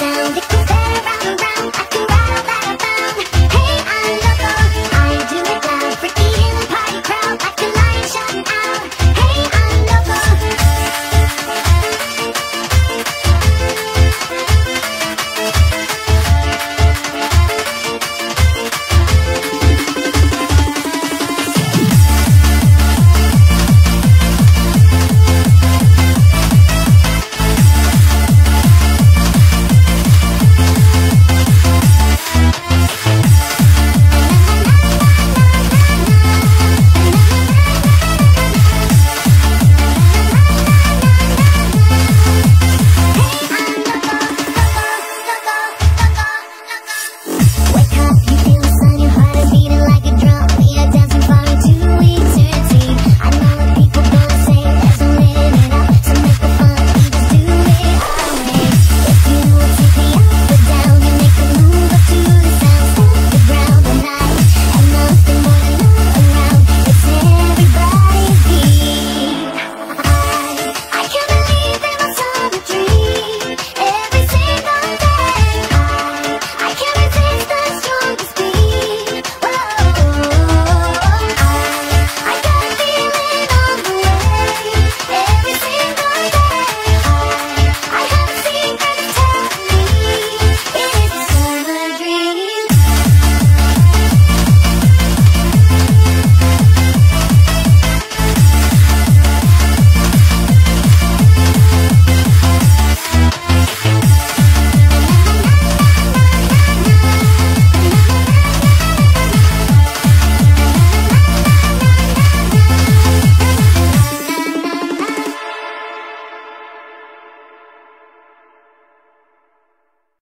sound